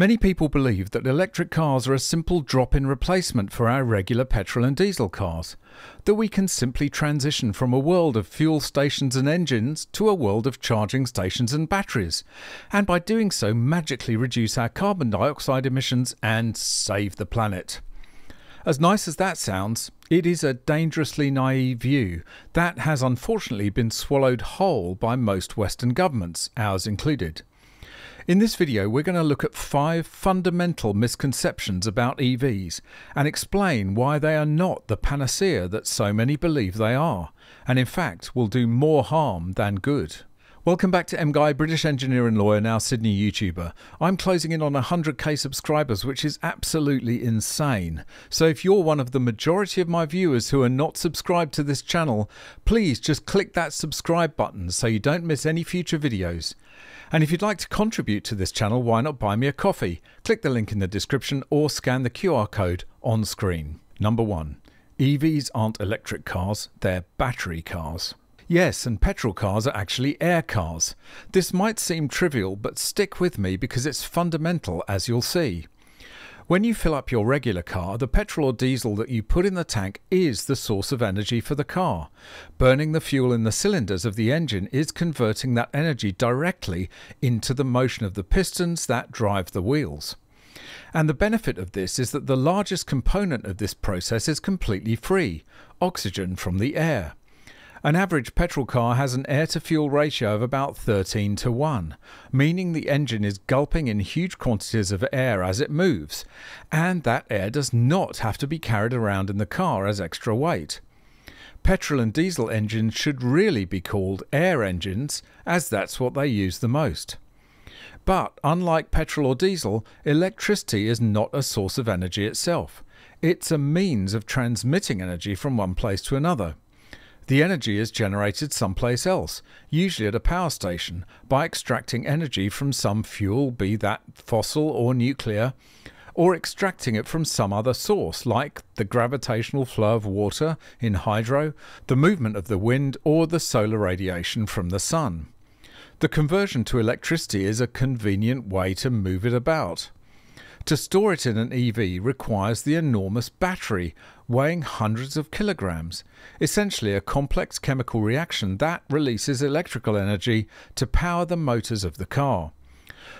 Many people believe that electric cars are a simple drop in replacement for our regular petrol and diesel cars, that we can simply transition from a world of fuel stations and engines to a world of charging stations and batteries, and by doing so magically reduce our carbon dioxide emissions and save the planet. As nice as that sounds, it is a dangerously naive view that has unfortunately been swallowed whole by most Western governments, ours included. In this video, we're going to look at five fundamental misconceptions about EVs and explain why they are not the panacea that so many believe they are, and in fact will do more harm than good. Welcome back to M Guy, British engineer and lawyer, now Sydney YouTuber. I'm closing in on 100k subscribers, which is absolutely insane. So if you're one of the majority of my viewers who are not subscribed to this channel, please just click that subscribe button so you don't miss any future videos. And if you'd like to contribute to this channel, why not buy me a coffee? Click the link in the description or scan the QR code on screen. Number one, EVs aren't electric cars, they're battery cars. Yes, and petrol cars are actually air cars. This might seem trivial, but stick with me because it's fundamental as you'll see. When you fill up your regular car, the petrol or diesel that you put in the tank is the source of energy for the car. Burning the fuel in the cylinders of the engine is converting that energy directly into the motion of the pistons that drive the wheels. And the benefit of this is that the largest component of this process is completely free oxygen from the air. An average petrol car has an air to fuel ratio of about 13 to 1, meaning the engine is gulping in huge quantities of air as it moves, and that air does not have to be carried around in the car as extra weight. Petrol and diesel engines should really be called air engines, as that's what they use the most. But unlike petrol or diesel, electricity is not a source of energy itself. It's a means of transmitting energy from one place to another. The energy is generated someplace else, usually at a power station, by extracting energy from some fuel, be that fossil or nuclear, or extracting it from some other source, like the gravitational flow of water in hydro, the movement of the wind, or the solar radiation from the sun. The conversion to electricity is a convenient way to move it about. To store it in an EV requires the enormous battery, weighing hundreds of kilograms, essentially a complex chemical reaction that releases electrical energy to power the motors of the car.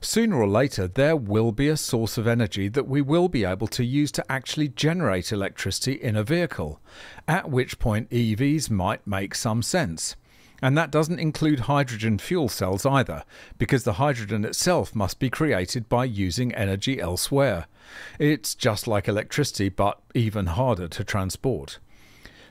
Sooner or later, there will be a source of energy that we will be able to use to actually generate electricity in a vehicle, at which point EVs might make some sense. And that doesn't include hydrogen fuel cells either, because the hydrogen itself must be created by using energy elsewhere. It's just like electricity, but even harder to transport.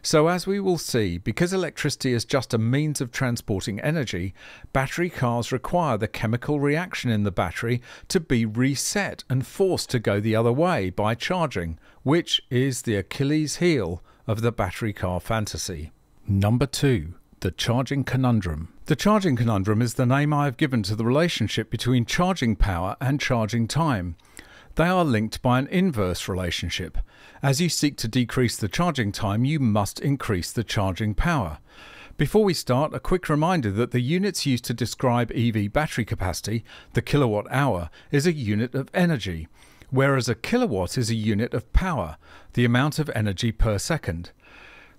So, as we will see, because electricity is just a means of transporting energy, battery cars require the chemical reaction in the battery to be reset and forced to go the other way by charging, which is the Achilles heel of the battery car fantasy. Number 2 the charging conundrum. The charging conundrum is the name I have given to the relationship between charging power and charging time. They are linked by an inverse relationship. As you seek to decrease the charging time, you must increase the charging power. Before we start, a quick reminder that the units used to describe EV battery capacity, the kilowatt hour, is a unit of energy, whereas a kilowatt is a unit of power, the amount of energy per second.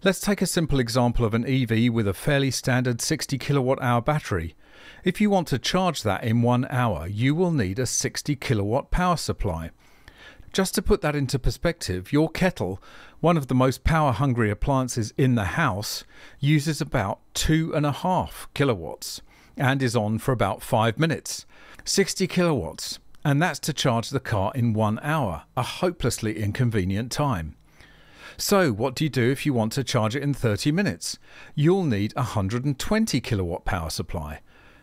Let's take a simple example of an EV with a fairly standard 60 kilowatt hour battery. If you want to charge that in one hour, you will need a 60 kilowatt power supply. Just to put that into perspective, your kettle, one of the most power hungry appliances in the house, uses about two and a half kilowatts and is on for about five minutes. 60 kilowatts, and that's to charge the car in one hour, a hopelessly inconvenient time. So, what do you do if you want to charge it in 30 minutes? You'll need a 120 kilowatt power supply.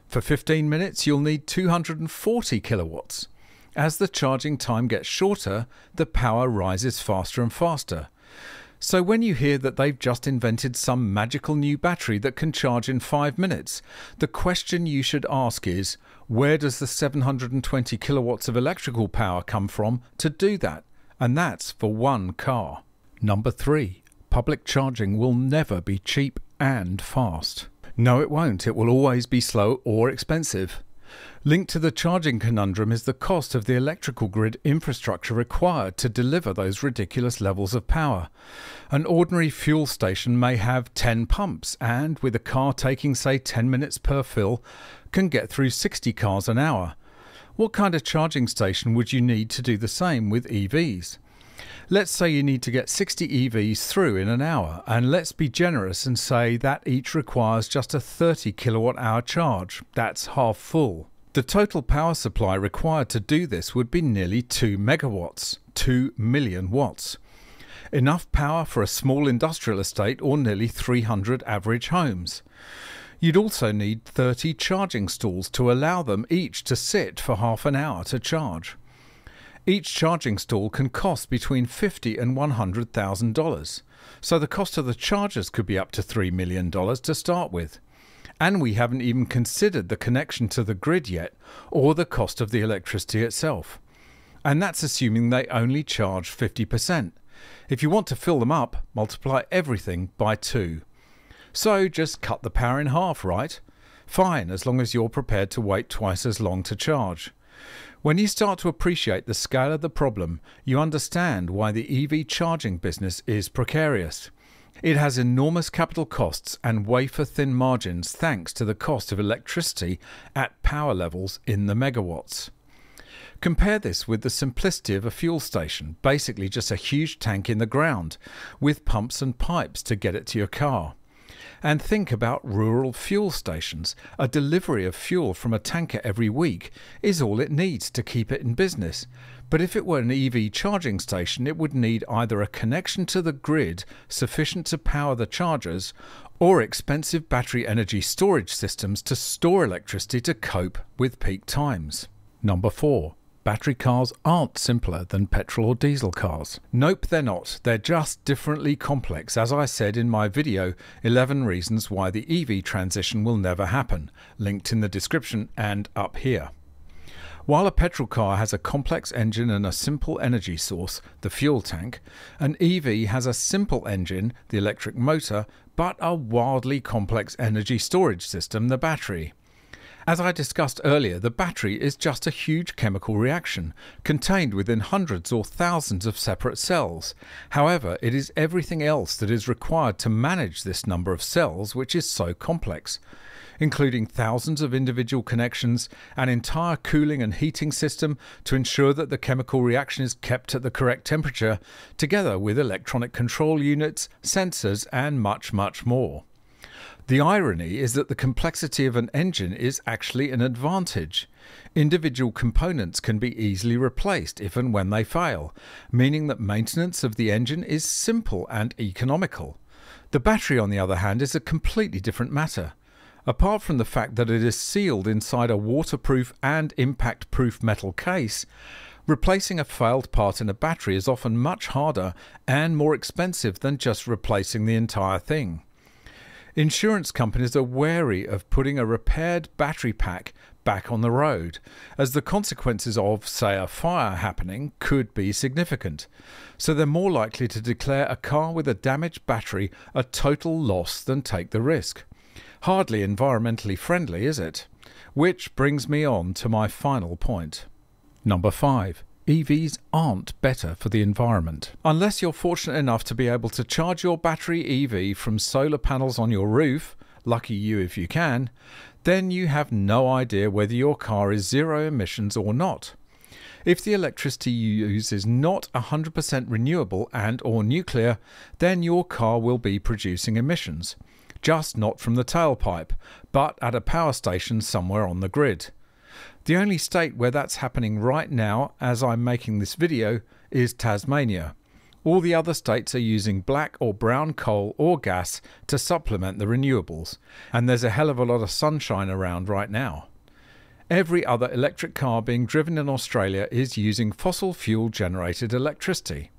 For 15 minutes, you'll need 240 kilowatts. As the charging time gets shorter, the power rises faster and faster. So, when you hear that they've just invented some magical new battery that can charge in 5 minutes, the question you should ask is where does the 720 kilowatts of electrical power come from to do that? And that's for one car. Number three, public charging will never be cheap and fast. No, it won't. It will always be slow or expensive. Linked to the charging conundrum is the cost of the electrical grid infrastructure required to deliver those ridiculous levels of power. An ordinary fuel station may have 10 pumps and, with a car taking, say, 10 minutes per fill, can get through 60 cars an hour. What kind of charging station would you need to do the same with EVs? Let's say you need to get 60 EVs through in an hour, and let's be generous and say that each requires just a 30 kilowatt hour charge. That's half full. The total power supply required to do this would be nearly 2 megawatts, 2 million watts. Enough power for a small industrial estate or nearly 300 average homes. You'd also need 30 charging stalls to allow them each to sit for half an hour to charge. Each charging stall can cost between fifty and one hundred thousand dollars, so the cost of the chargers could be up to three million dollars to start with. And we haven't even considered the connection to the grid yet, or the cost of the electricity itself. And that's assuming they only charge 50%. If you want to fill them up, multiply everything by 2. So just cut the power in half, right? Fine, as long as you're prepared to wait twice as long to charge. When you start to appreciate the scale of the problem, you understand why the EV charging business is precarious. It has enormous capital costs and wafer thin margins thanks to the cost of electricity at power levels in the megawatts. Compare this with the simplicity of a fuel station, basically just a huge tank in the ground, with pumps and pipes to get it to your car. And think about rural fuel stations. A delivery of fuel from a tanker every week is all it needs to keep it in business. But if it were an EV charging station, it would need either a connection to the grid sufficient to power the chargers or expensive battery energy storage systems to store electricity to cope with peak times. Number 4 battery cars aren't simpler than petrol or diesel cars. Nope, they're not. They're just differently complex, as I said in my video 11 Reasons Why the EV Transition Will Never Happen, linked in the description and up here. While a petrol car has a complex engine and a simple energy source, the fuel tank, an EV has a simple engine, the electric motor, but a wildly complex energy storage system, the battery. As I discussed earlier, the battery is just a huge chemical reaction, contained within hundreds or thousands of separate cells. However, it is everything else that is required to manage this number of cells which is so complex, including thousands of individual connections, an entire cooling and heating system to ensure that the chemical reaction is kept at the correct temperature, together with electronic control units, sensors, and much, much more. The irony is that the complexity of an engine is actually an advantage. Individual components can be easily replaced if and when they fail, meaning that maintenance of the engine is simple and economical. The battery, on the other hand, is a completely different matter. Apart from the fact that it is sealed inside a waterproof and impact proof metal case, replacing a failed part in a battery is often much harder and more expensive than just replacing the entire thing. Insurance companies are wary of putting a repaired battery pack back on the road, as the consequences of, say, a fire happening could be significant. So they're more likely to declare a car with a damaged battery a total loss than take the risk. Hardly environmentally friendly, is it? Which brings me on to my final point. Number 5. EVs aren't better for the environment. Unless you're fortunate enough to be able to charge your battery EV from solar panels on your roof, lucky you if you can, then you have no idea whether your car is zero emissions or not. If the electricity you use is not 100% renewable and or nuclear, then your car will be producing emissions, just not from the tailpipe, but at a power station somewhere on the grid. The only state where that's happening right now, as I'm making this video, is Tasmania. All the other states are using black or brown coal or gas to supplement the renewables, and there's a hell of a lot of sunshine around right now. Every other electric car being driven in Australia is using fossil fuel generated electricity.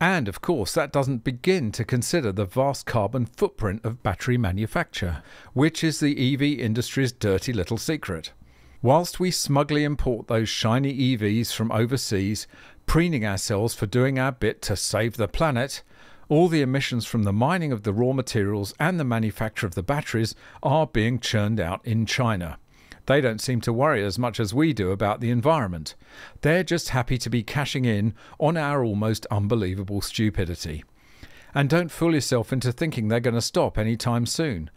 And of course, that doesn't begin to consider the vast carbon footprint of battery manufacture, which is the EV industry's dirty little secret. Whilst we smugly import those shiny EVs from overseas, preening ourselves for doing our bit to save the planet, all the emissions from the mining of the raw materials and the manufacture of the batteries are being churned out in China. They don't seem to worry as much as we do about the environment. They're just happy to be cashing in on our almost unbelievable stupidity. And don't fool yourself into thinking they're going to stop anytime soon.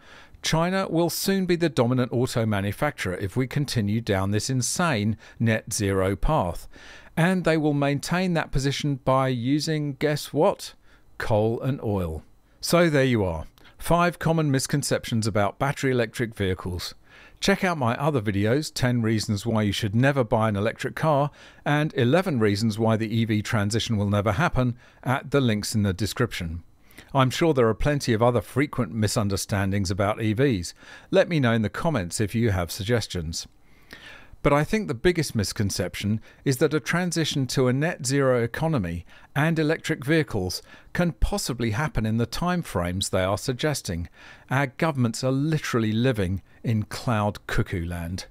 China will soon be the dominant auto manufacturer if we continue down this insane net zero path. And they will maintain that position by using, guess what? Coal and oil. So there you are. Five common misconceptions about battery electric vehicles. Check out my other videos 10 reasons why you should never buy an electric car and 11 reasons why the EV transition will never happen at the links in the description. I'm sure there are plenty of other frequent misunderstandings about EVs. Let me know in the comments if you have suggestions. But I think the biggest misconception is that a transition to a net zero economy and electric vehicles can possibly happen in the timeframes they are suggesting. Our governments are literally living in cloud cuckoo land.